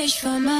For my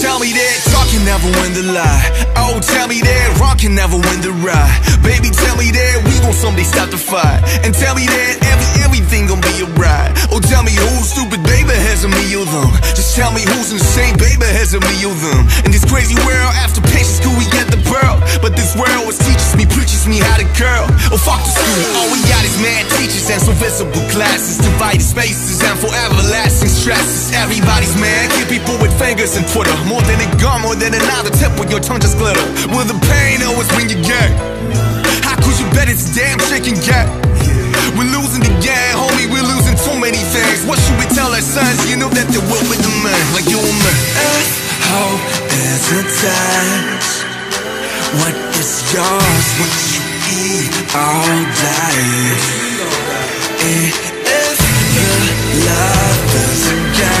tell me that talk can never win the lie. Oh, tell me that rock can never win the ride. Baby, tell me that we won't someday stop the fight. And tell me that them. Just tell me who's insane, baby, has a me or them. In this crazy world, after patience, could we get the pearl? But this world was teaches me, preaches me how to curl. Oh, fuck the school, all we got is mad teachers and so visible classes, divided spaces and forever lasting stresses. Everybody's mad, kill people with fingers and Twitter. More than a gun, more than another tip with your tongue just glitter. Will the pain always bring you gang? How could you bet it's damn chicken gap? Know that they will with the man, like you and me. hope is a. What is yours? What you eat all day? If the love is a gun,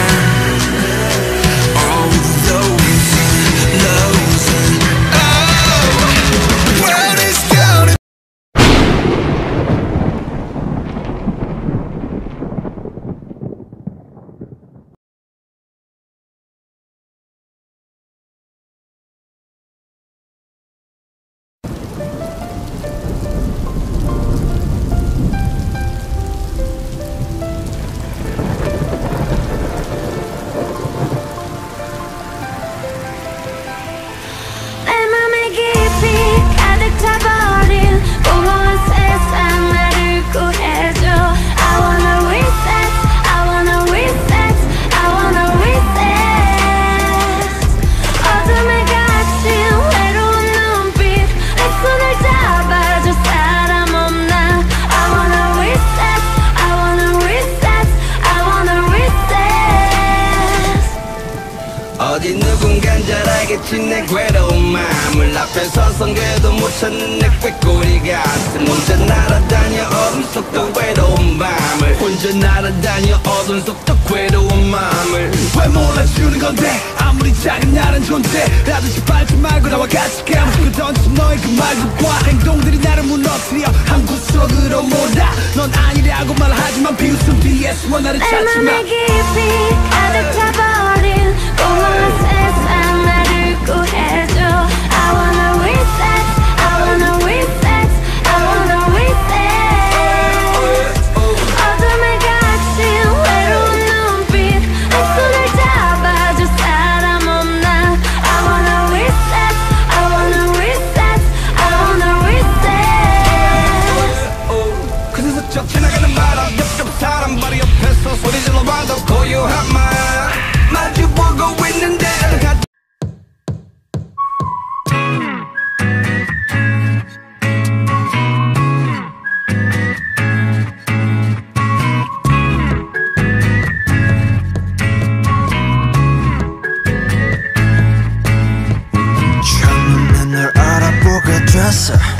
잘 알겠지 내 괴로운 마음을 앞에 서선 궤도 못 찾는 내 꾀꼬리 같은 혼자 날아다녀 어둠 속도 외로운 밤을 혼자 날아다녀 어둠 속도 괴로운 마음을 왜 몰라주는 건데? 아무리 작은 나란 존재 라듯이 밟지 말고 나와 같이 감추고 던진 너의 그 말과 행동들이 나를 무너뜨려 한 구석으로 몰아 넌 아니라고 말하지만 비웃음 뒤에 숨어 나를 내 찾지 마 맘에 깊이 가득 차버린 공허한 Yes, sir.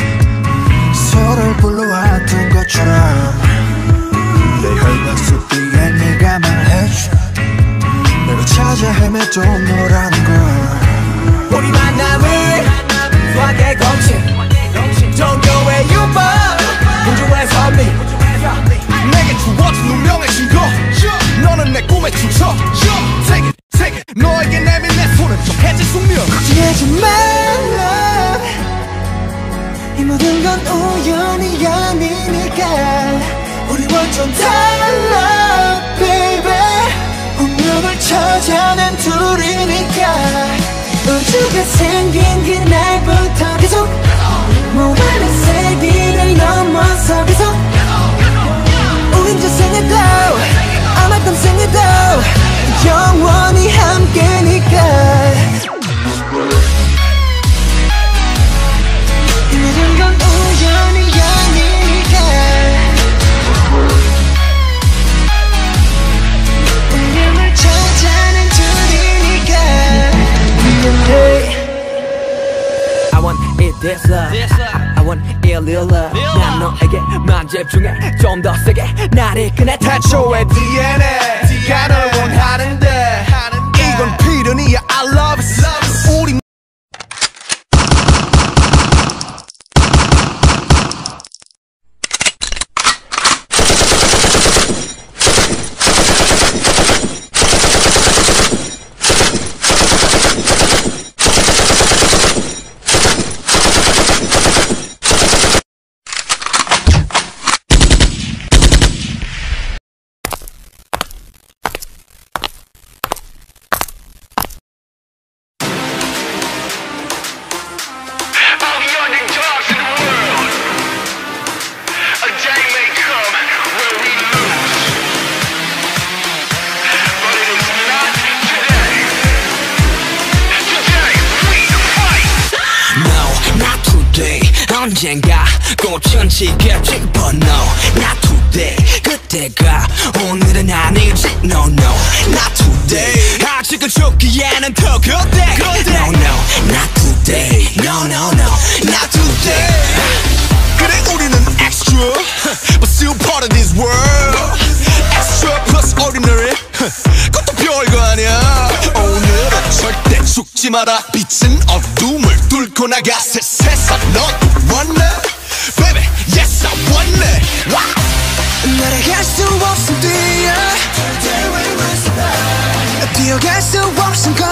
우리 초의 DNA 언젠가 꽃천지겠지 But no, not today 그때가 오늘은 아니지 No, no, not today 아직은 좋기에는 더 그때. 그때 No, no, not today No, no, no, not today. 그래 우리는 extra. But still part of this world. Extra plus ordinary. 그것도 별거 아니야. 오늘은 절대 죽지 마라. 빛은 어둠을 뚫고 나가세 세상 넌 원해 Baby yes I want it wow. 날아갈 수 없음 뛰어 뛰어갈 수 없음 걸어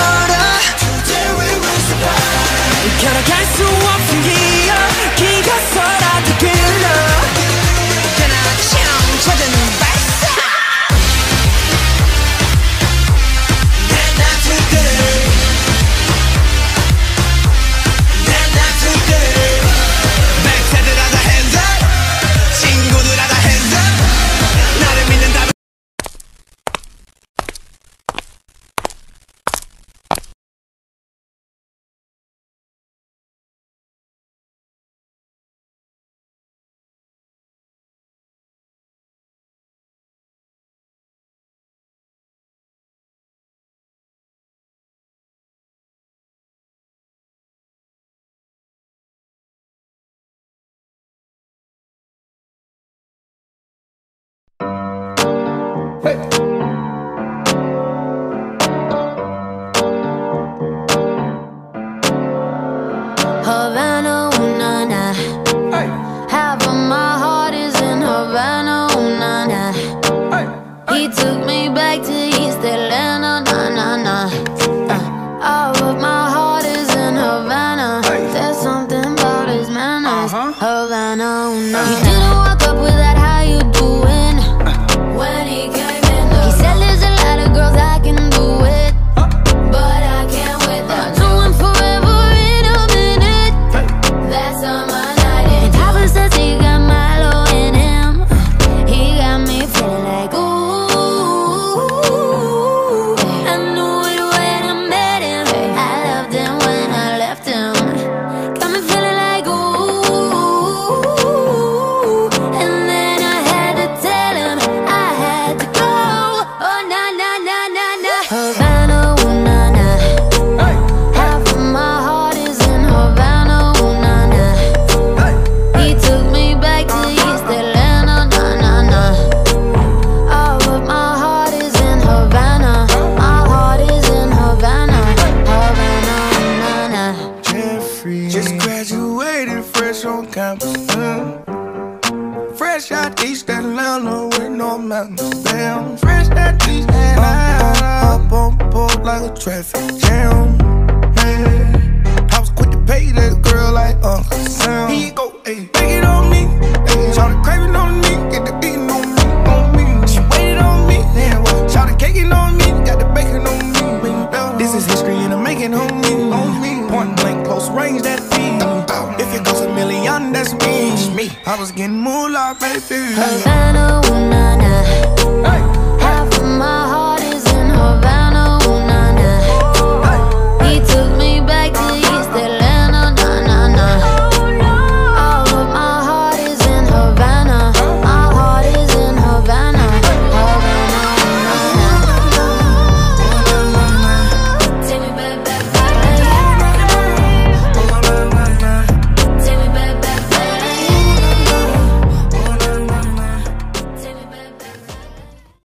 걸어갈 수 없음 기어 stress.